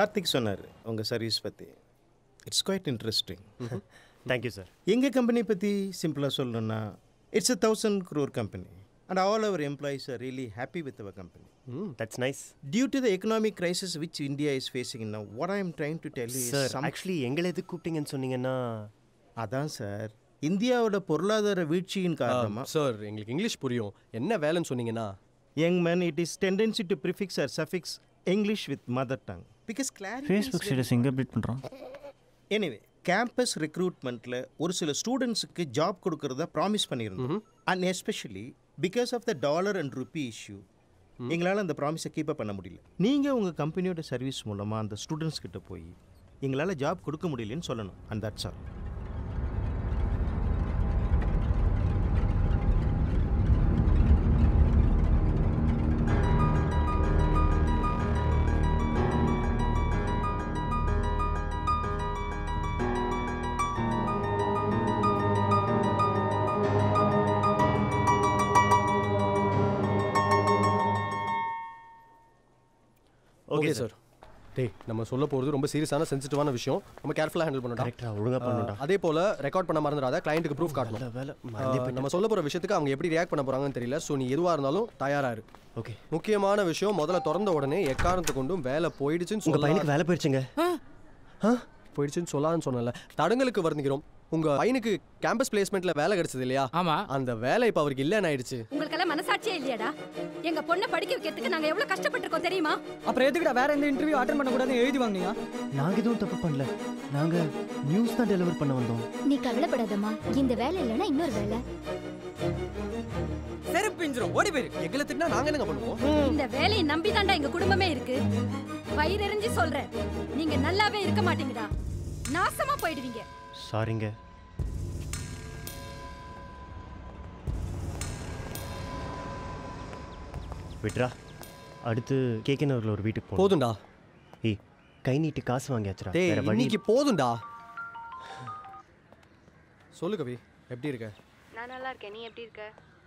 கார்த்திக் சொன்னார் உங்கள் சர்வீஸ் பற்றி it's quite interesting thank you sir எங்கள் கம்பெனி பற்றி சிம்பிளாக சொல்லணும்னா it's a thousand crore company and all our employees are really happy with our company that's nice due to the economic crisis which India is facing i am trying to tell you is sir actually எங்களை எதுக்கு கூப்பிட்டீங்கன்னு சொன்னீங்கன்னா? அதான் sir இந்தியாவோட பொருளாதார வீழ்ச்சியின் காரணமாக sir எங்களுக்கு English புரியும். என்ன வேலைன்னு சொன்னீங்கன்னா? Young man it is tendency to prefix or suffix English with mother tongue because Facebook status எங்கே அப்டேட் பண்ணுறான் எனிவே கேம்பஸ் ரெக்ரூட்மெண்ட்டில் ஒரு சில ஸ்டூடெண்ட்ஸுக்கு ஜாப் கொடுக்கறதா ப்ராமிஸ் பண்ணியிருந்தோம். And especially because of the dollar and rupee issue எங்களால் அந்த ப்ராமிஸை கீப் பண்ண முடியல. நீங்கள் உங்கள் கம்பெனியோட சர்வீஸ் மூலமாக அந்த ஸ்டூடெண்ட்ஸ் கிட்ட போய் எங்களால் ஜாப் கொடுக்க முடியலன்னு சொல்லணும். And that's all okay sir. டேய் நம்ம சொல்ல போகிறது ரொம்ப சீரியஸான சென்சிட்டிவான விஷயம். நம்ம கேர்ஃபுல்லாக ஹேண்டில் பண்ணணும் கரெக்டா ஒழுங்கா பண்ணுடா அதே போல் ரெக்கார்ட் பண்ண மறந்துடாத கிளைண்ட்டுக்கு ப்ரூஃப் காட்டணும். நம்ம சொல்ல போகிற விஷயத்துக்கு அவங்க எப்படி ரியாக்ட் பண்ண போகிறாங்கன்னு தெரியல. ஸோ நீ எதுவாக இருந்தாலும் தயாராரு ஓகே முக்கியமான விஷயம் முதல்ல திறந்த உடனே எக்காரணத்தை கொண்டும் வேலை போயிடுச்சுன்னு சொல்ல பையனுக்கு வேலை போயிடுச்சுங்க. போயிடுச்சுன்னு சொல்லான்னு சொன்னல தடங்களுக்கு வருந்துகிறோம். உங்க பையனுக்கு கேம்பஸ் பிளேஸ்மெண்ட்ல வேலை கிடைச்சது இல்லையா? ஆமா. அந்த வேலை இப்ப அவருக்கு இல்லைன்னு ஆயிடுச்சு. மனசாட்சியே இல்லையாடா? எங்க பொண்ணை படிக்க வைக்கிறதுக்கு நாங்க எவ்வளவு கஷ்டப்பட்டிருக்கோம் தெரியுமா? அப்புறம் எதுக்குடா வேற எந்த இன்டர்வியூ அட்டன் பண்ண கூடாதுன்னு எழுதி வாங்குனீங்க நாங்க எதுவும் தப்பு பண்ணல. நாங்க நியூஸ் தான் டெலிவர் பண்ண வந்தோம். நீ கவலைப்படாதம்மா. இந்த வேலை இல்லைன்னா இன்னொரு வேலை. செருப்பு ஓடி போயிரு. எங்களை திட்டினா நாங்க என்னங்க பண்ணுவோம்? இந்த வேலையை நம்பி தாண்டா எங்க குடும்பமே இருக்கு. வயிறெறிஞ்சு சொல்றேன். நீங்க நல்லாவே இருக்க மாட்டீங்கடா. நாசமா போயிடுவீங்க. சாரிங்க விட்ரா அடுத்து கேக்கனூர்ல ஒரு வீட்டுக்கு போதும்டா. ஏய் கை நீட்டி காசு வாங்கியாச்சுடா. டேய் வேற வழி இன்னைக்கு போதும்டா. சொல்லு கவி எப்படி இருக்க? நான் நல்லா இருக்கேன். நீ எப்படி இருக்க?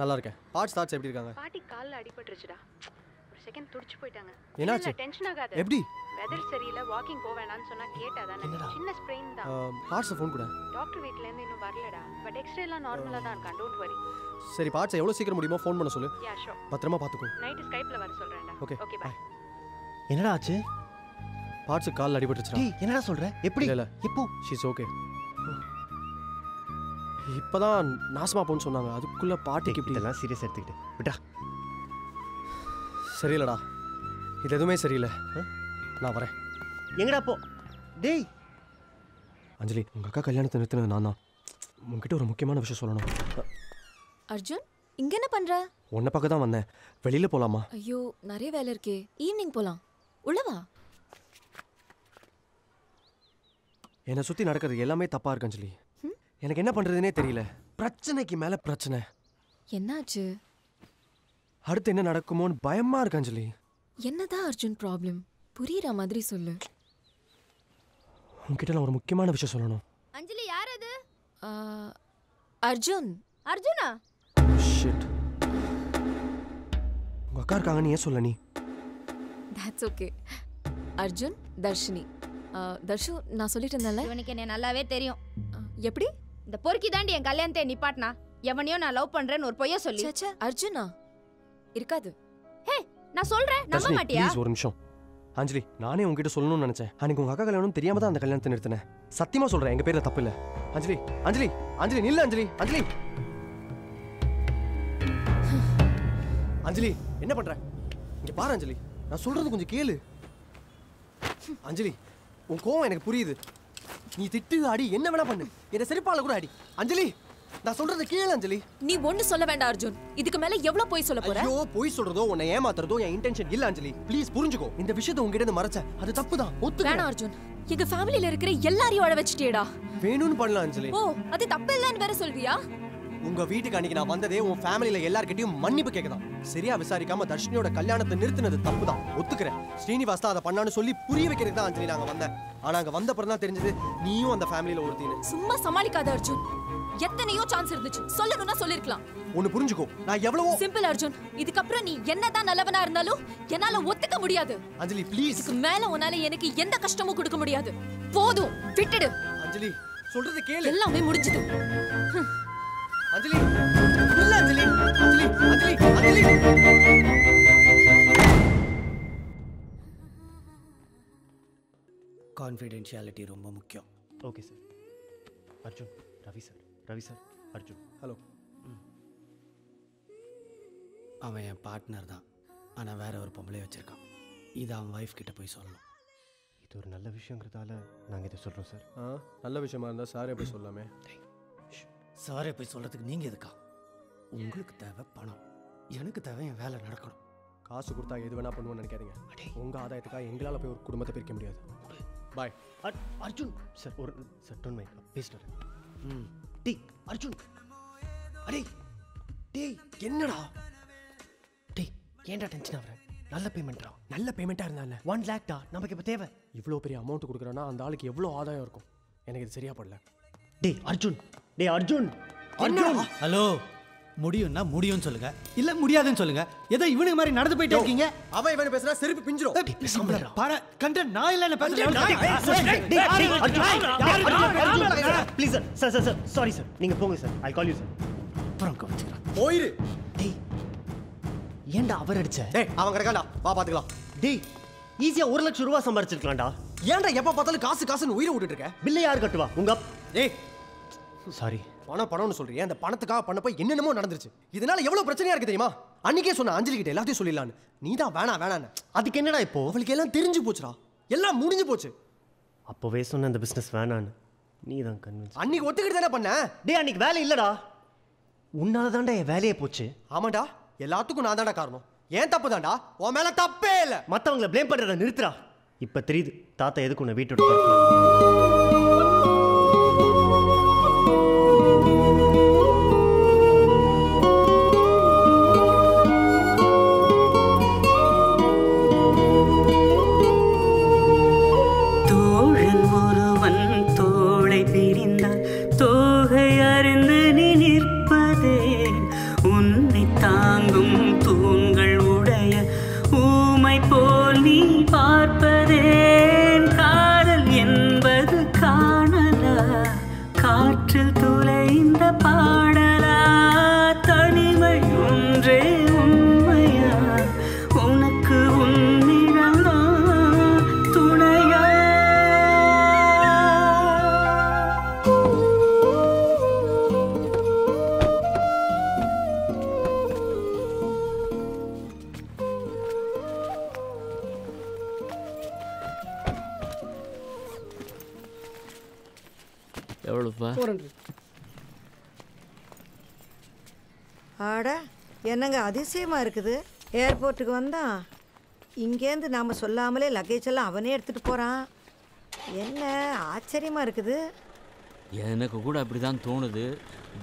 நல்லா இருக்கேன். பார்ட்ஸ் தாட்ஸ் எப்படி இருக்காங்க? பாட்டி கால்ல அடிபட்டுருச்சுடா. ஒரு செகண்ட் துடிச்சு போயிட்டாங்க. என்னாச்சு? டென்ஷன் ஆகாத. எப்படி? வெதர் சரியில்லை வாக்கிங் போக வேணாம்னு சொன்னா கேட்டாதானே சின்ன ஸ்ப்ரெயின் தான். பார்ட்ஸ் ஃபோன் கூட. டாக்டர் வீட்ல இருந்து இன்னும் வரலடா. பட் எக்ஸ்ரே எல்லாம் நார்மலா தான் இருக்கான் டோன்ட் வரி சரி பார்ட்ஸ் எவ்வளவு சீக்கிரம் முடியுமோ ஃபோன் பண்ண சொல்லு. யா ஷோ பத்திரமா பாத்துக்கோ நைட் ஸ்கைப்ல வர சொல்றேன்டா. Okay, ஓகே பை என்னடா ஆச்சு? பார்ட்ஸ் கால் அடிபட்டுச்சுடா டேய் என்னடா சொல்ற? எப்படி? இல்ல, இல்ல. எப்போ? ஷீஸ் ஓகே இப்பதான் நாசமா போன்னு சொன்னாங்க. அதுக்குள்ள பாட்டிக்கு இப்படி இதெல்லாம் சீரியஸ் எடுத்துக்கிட்டு. விட்ரா சரியில்லடா. இது எதுவுமே சரியில்லை. நான் வரேன். எங்கடா போ? டேய். அஞ்சலி உங்க அக்கா கல்யாணத்தை நிறுத்தினது நான் தான் உங்ககிட்ட ஒரு முக்கியமான விஷயம் சொல்லணும். அர்ஜுன் இங்க என்ன பண்ற? உன்னை பார்க்க தான் வந்தேன். வெளியில போலாமா? ஐயோ நிறைய வேலை இருக்கே. ஈவினிங் போலாம். உள்ளவா என்னை சுத்தி நடக்கிறது எல்லாமே தப்பா இருக்கு அஞ்சலி. எனக்கு என்ன பண்றதுனே தெரியல. பிரச்சனைக்கு மேல பிரச்சனை. என்னாச்சு? அடுத்து என்ன நடக்குமோன்னு பயமா இருக்கு அஞ்சலி. என்னதான் அர்ஜுன் ப்ராப்ளம் புரியுற மாதிரி சொல்லு. உன்கிட்ட நான் ஒரு முக்கியமான விஷயம் சொல்லணும். அஞ்சலி யார் அது அர்ஜுன். அர்ஜுனா? ஷிட் உங்க அக்கா இருக்காங்கன்னு ஏன் சொல்ல நீ? That's okay Arjun Dharshini. Dharshu நான் சொல்லிட்டு இருந்தேன்ல? இவனுக்கு என்ன நல்லாவே தெரியும். எப்படி? இந்த பொறுக்கி தாண்டி என் கல்யாணத்தை நிப்பாட்டினா எவனையோ நான் லவ் பண்றேன்னு ஒரு பொய்ய சொல்லி. அர்ஜுனா. இருக்காது. ஹே நான் சொல்றேன் நம்ப மாட்டியா? ஒரு நிமிஷம். அஞ்சலி நானே உங்ககிட்ட சொல்லணும்னு நினைச்சேன். அன்னைக்கு உங்க அக்கா கல்யாணம் தெரியாம தான் அந்த கல்யாணத்தை நிறுத்தினேன். சத்தியமா சொல்றேன் எங்க பேர்ல தப்பு இல்ல. அஞ்சலி அஞ்சலி அஞ்சலி நில்ல அஞ்சலி அஞ்சலி. அஞ்சலி என்ன பண்ற? இங்க பாரு அஞ்சலி நான் சொல்றது கொஞ்சம் கேளு. அஞ்சலி உன் கோவம் எனக்கு புரியுது. நீ திட்டு அடி என்ன வேணா பண்ணு. என்ன செருப்பால கூட அடி. அஞ்சலி! நான் சொல்றத கேளு அஞ்சலி. நீ ஒண்ணு சொல்ல வேண்டாம் அர்ஜுன். இதுக்கு மேல எவ்வளவு போய் சொல்ல போற? ஐயோ பொய் சொல்றதோ உன்னை ஏமாத்துறதோ என் இன்டென்ஷன் இல்ல அஞ்சலி. ப்ளீஸ் புரிஞ்சுக்கோ. இந்த விஷயத்தை உங்ககிட்ட இருந்து மறைச்சேன் அது தப்பு தான் வேணாம் அர்ஜுன். எங்க ஃபேமிலில இருக்கிற எல்லாரையும் அழ வச்சிட்டியேடா. வேணும்னு பண்ணலாம் அஞ்சலி. ஓ அது தப்பு இல்லைன்னு வேற சொல்றியா? உங்க வீட்டுக்கு அன்னைக்கு நான் வந்ததே உன் ஃபேமிலில எல்லார்கிட்டயும் மன்னிப்பு கேட்கதான் சரியா விசாரிக்காம தர்ஷினியோட கல்யாணத்தை நிறுத்தினது தப்பு தான் ஒத்துக்கிறேன். ஸ்ரீனிவாஸ் தான் அதை பண்ணான்னு சொல்லி புரிய வைக்கிறதுக்கு தான் அஞ்சலி நாங்க வந்தேன். ஆனா அங்க வந்த அப்புறம் தான் தெரிஞ்சது நீயும் அந்த ஃபேமிலில ஒருத்தின்னு. சும்மா சமாளிக்காத அர்ஜுன். எத்தனையோ சான்ஸ் இருந்துச்சு. சொல்லணும்னா சொல்லிருக்கலாம். ஒன்னு புரிஞ்சுக்கோ. நான் எவ்வளவோ சிம்பிள் அர்ஜுன். இதுக்கப்புறம் நீ என்னதான் நல்லவனா இருந்தாலும் என்னால ஒத்துக்க முடியாது. அஞ்சலி ப்ளீஸ் இதுக்கு மேல உன்னால எனக்கு எந்த கஷ்டமும் கொடுக்க முடியாது. போதும். விட்டுடு. அஞ்சலி சொல்றது கேளு. எல்லாமே முடிஞ்சது. அஞ்சலி. இல்ல அஞ்சலி. அஞ்சலி அஞ்சலி அஞ்சலி. கான்ஃபிடென்ஷியாலிட்டி ரொம்ப முக்கியம். Okay sir Arjun Ravi sir Ravi sir Arjun. Hello அவன் என் பார்ட்னர் தான். ஆனால் வேற ஒரு பொம்பளை வச்சிருக்கான். இதை அவன் ஒய்ஃப் கிட்ட போய் சொல்லணும். இது ஒரு நல்ல விஷயங்கிறதால நாங்கள் இதை சொல்கிறோம் சார். ஆ நல்ல விஷயமா இருந்தா சாரே போய் சொல்லாமே. சாரே போய் சொல்கிறதுக்கு நீங்கள் எதுக்கா? உங்களுக்கு தேவை பணம். எனக்கு தேவை என் வேலை நடக்கணும். காசு கொடுத்தா எது வேணா பண்ணுவோம்னு நினைக்காதீங்க. உங்க ஆதாயத்துக்காக எங்களால போய் ஒரு குடும்பத்தை பிரிக்க முடியாது. பாய் அர்- அர்ஜுன். சார் ஒரு சார் டோன் மைண்ட் பேசிட்டு ம். டேய் அர்ஜுன். அடே டேய் என்னடா? டேய் ஏன்டா டென்ஷன் ஆகுறேன் நல்ல பேமெண்ட்ரா நல்ல பேமெண்ட்டாக இருந்தால ஒன் லேக்டா நமக்கு இப்போ தேவை. இவ்வளோ பெரிய அமௌண்ட் கொடுக்குறேன்னா அந்த ஆளுக்கு எவ்வளோ ஆதாயம் இருக்கும்? எனக்கு இது சரியா படல டேய் அர்ஜுன். டேய் அர்ஜுன். அர்ஜுன்! ஹலோ முடியும்னா முடியும்னு சொல்லுங்க. இல்ல முடியாதுன்னு சொல்லுங்க. ஏதோ இவனுக்கு மாதிரி நடந்து போயிட்டே இருக்கீங்க. அவன் இவன் பேசுறா செருப்பு பிஞ்சிரும். பாரு கண்டென்ட் நான் இல்ல என்ன please sir sir sir sir sorry sir நீங்கள் போங்க sir I call you sir அப்புறம் கவனிச்சுக்கிறேன் போயிரு. டேய் ஏன்டா அவர் அடிச்ச? டேய் அவன் கிடக்காண்டா. வா பாத்துக்கலாம். டேய் ஈஸியாக ஒரு லட்சம் ரூபா சம்பாரிச்சிருக்கலாம்டா. ஏன்டா எப்ப பார்த்தாலும் காசு காசுன்னு உயிரை விட்டுட்டு இருக்க? பில்லை யார் கட்டுவா? உங்க டேய். சாரி பணம் பணம்னு சொல்றியே அந்த பணத்துக்காக பண்ணப்ப என்னென்னமோ நடந்துருச்சு. இதனால எவ்வளவு பிரச்சனையா இருக்கு தெரியுமா? அன்னைக்கே சொன்ன அஞ்சலி கிட்ட எல்லாத்தையும் சொல்லிடலான்னு. நீ தான் வேணாம் வேணான்னு. அதுக்கு என்னடா இப்போ? அவளுக்கு எல்லாம் தெரிஞ்சு போச்சுடா. எல்லாம் முடிஞ்சு போச்சு. அப்போவே சொன்ன அந்த பிஸ்னஸ் வேணான்னு. நீ தான் கன்வின்ஸ் அன்னைக்கு ஒத்துக்கிட்டு தானே பண்ண? டேய் அன்னைக்கு வேலை இல்லடா. உன்னால தான்டா என் வேலையே போச்சு. ஆமாண்டா எல்லாத்துக்கும் நான் தான்டா காரணம். ஏன் தப்பு தான்டா? உன் மேல தப்பே இல்ல. மற்றவங்கள ப்ளேம் பண்ணுறத நிறுத்துறா இப்போ தெரியுது தாத்தா எதுக்கு உன்னை வீட்டோட என்னங்க அதிசயமா இருக்குது? ஏர்போர்ட்டுக்கு வந்தான் இங்கேருந்து நாம் சொல்லாமலே லக்கேஜ் எல்லாம் அவனே எடுத்துட்டு போறான். என்ன ஆச்சரியமா இருக்குது? எனக்கு கூட அப்படி தான் தோணுது.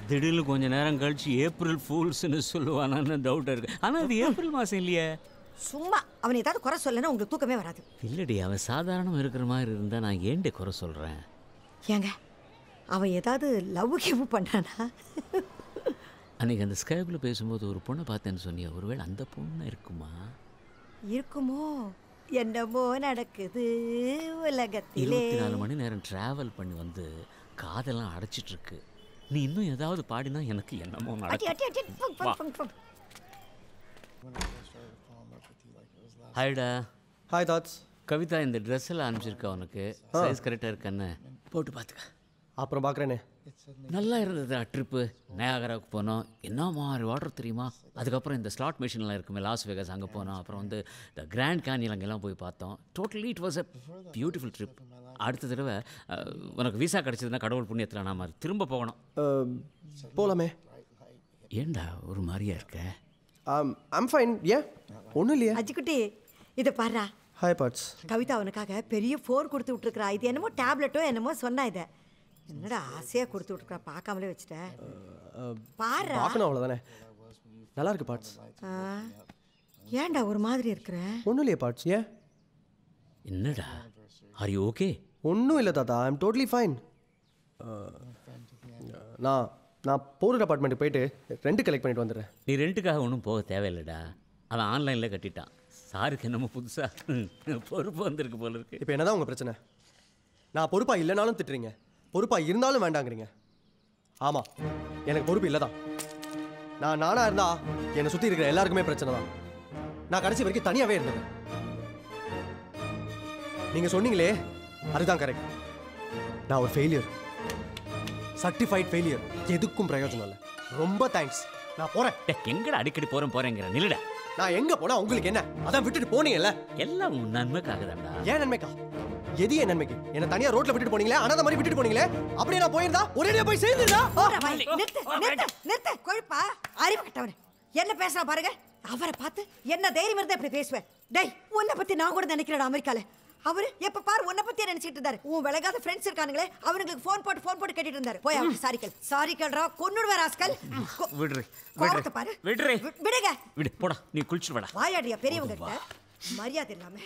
திடீர்னு கொஞ்ச நேரம் கழிச்சு ஏப்ரல் ஃபூல்ஸ்னு சொல்லுவானான்னு டவுட்டாக இருக்கு. ஆனால் அது ஏப்ரல் மாதம் இல்லையே. சும்மா அவன் ஏதாவது குறை சொல்லனா உங்களுக்கு தூக்கமே வராது. இல்லடி அவன் சாதாரணம் இருக்கிற மாதிரி இருந்தால் நான் ஏன்டி குறை சொல்கிறேன் ஏங்க அவன் ஏதாவது லவ் கிவ் பண்ணானா அன்னைக்கு அந்த ஸ்கைப்பில் பேசும்போது ஒரு பொண்ணை பார்த்தேன்னு சொன்னியா ஒருவேளை அந்த பொண்ணு இருக்குமா? இருக்குமோ? என்னமோ நடக்குது உலகத்திலே. இருபத்தி நாலு மணி நேரம் ட்ராவல் பண்ணி வந்து காதெல்லாம் அடைச்சிட்டு இருக்கு நீ இன்னும் ஏதாவது பாடினா எனக்கு என்னமோ. ஹாய்டா ஹாய் தாட்ஸ் கவிதா இந்த ட்ரெஸ் எல்லாம் அனுப்பிச்சிருக்கா உனக்கு. சைஸ் கரெக்டாக இருக்கான்னு. போட்டு பார்த்துக்க. அப்புறம் பார்க்குறேனே. நல்லா இருந்தது ட்ரிப்பு நயாகராவுக்கு போனோம். என்ன மாதிரி வாட்டர் தெரியுமா? அதுக்கப்புறம் இந்த ஸ்லாட் மிஷின்லாம் இருக்குமே லாஸ் வேகஸ் அங்கே போனோம். அப்புறம் வந்து இந்த கிராண்ட் கேனியல் அங்கெல்லாம் போய் பார்த்தோம். Totally it was a beautiful trip அடுத்த தடவை உனக்கு விசா கிடச்சதுன்னா கடவுள் புண்ணியத்தில் நாம திரும்ப போகணும். போலாமே. ஏண்டா ஒரு மாதிரியா இருக்க? ஐம் ஃபைன் ஏன்? ஒன்றும் இல்லையா. அஜிக்குட்டி இதை பாருடா. ஹாய் பார்ட்ஸ் கவிதா அவனுக்காக பெரிய ஃபோன் கொடுத்து விட்டுருக்குறா. இது என்னமோ டேப்லெட்டோ என்னமோ சொன்னா இதை. என்னடா ஆசையாக கொடுத்து விட்டுருக்கா? பார்க்காமலே வச்சுட்டேன். பாருடா. பார்க்கணும் அவ்வளோதானே நல்லா இருக்கு பார்ட்ஸ் ஆ, ஏன்டா ஒரு மாதிரி இருக்கிற? ஒன்றும் இல்லையா பார்ட்ஸ் ஏன்? என்னடா? ஆர் யூ ஓகே ஒன்றும் இல்லை தாத்தா. ஐம் டோட்லி ஃபைன் நான் நான் பவுடர் அப்பார்ட்மெண்ட் போயிட்டு ரெண்ட் கலெக்ட் பண்ணிட்டு வந்துடுறேன். நீ ரெண்ட்டுக்காக ஒன்றும் போக தேவையில்லைடா. அவன் ஆன்லைனில் கட்டிட்டான். சாருக்கு என்னமோ புதுசாக பொறுப்பு வந்திருக்கு போல இருக்கு. இப்போ என்னதான் உங்கள் பிரச்சனை? நான் பொறுப்பா இல்லைனாலும் திட்டுறீங்க. பொறுப்பா இருந்தாலும் வேண்டாங்கிறீங்க. ஆமாம் எனக்கு பொறுப்பு இல்லை தான் நான் நானாக இருந்தா என்னை சுற்றி இருக்கிற எல்லாருக்குமே பிரச்சனை தான். நான் கடைசி வரைக்கும் தனியாகவே இருந்தேன் நீங்கள் சொன்னீங்களே அதுதான் கரெக்ட் நான் ஒரு ஃபெயிலியர் சர்டிஃபைட் ஃபெயிலியர் எதுக்கும் பிரயோஜனம் இல்லை. ரொம்ப தேங்க்ஸ் நான் போகிறேன் எங்கடா அடிக்கடி போகிறேன் போகிறேங்கிற நில்லுடா. நான் எங்கே போனால் உங்களுக்கு என்ன? அதான் விட்டுட்டு போனீங்கல்ல. எல்லாம் உன் நன்மைக்காக தான்டா ஏன் நன்மைக்கா? எது என் நன்மைக்கு? என்ன தனியா ரோட்ல விட்டுட்டு போனீங்களே அனாத மாதிரி விட்டுட்டு போனீங்களே? அப்படியே நான் போயிருந்தா ஒரேடியா போய் சேர்ந்துடா. நிறுத்து நிறுத்து நிறுத்து. கொழுப்பா அறிவு என்ன பேசுறா பாருங்க? அவரை பார்த்து என்ன தைரியம் இருந்தா இப்படி பேசுவேன் டேய் உன்னை பத்தி நான் கூட நினைக்கிறேன் அமெரிக்கால. அவரு எப்ப பாரு உன்னை பத்தியே நினைச்சிட்டு இருந்தாரு. உன் விலகாத ஃப்ரெண்ட்ஸ் இருக்கானுங்களே அவனுங்களுக்கு ஃபோன் போட்டு ஃபோன் போட்டு கேட்டுட்டு இருந்தாரு. போய் அவருக்கு சாரி கேள். சாரி கேள்றா கொன்னுடுவேன் ராஸ்கல். விடுறி கோவத்தை பாரு. விடுறி. விடுங்க. விடு போடா நீ குளிச்சுட்டு வாடா. வாயாடியா பெரியவங்க கிட்ட. மரியாதை இல்லாம.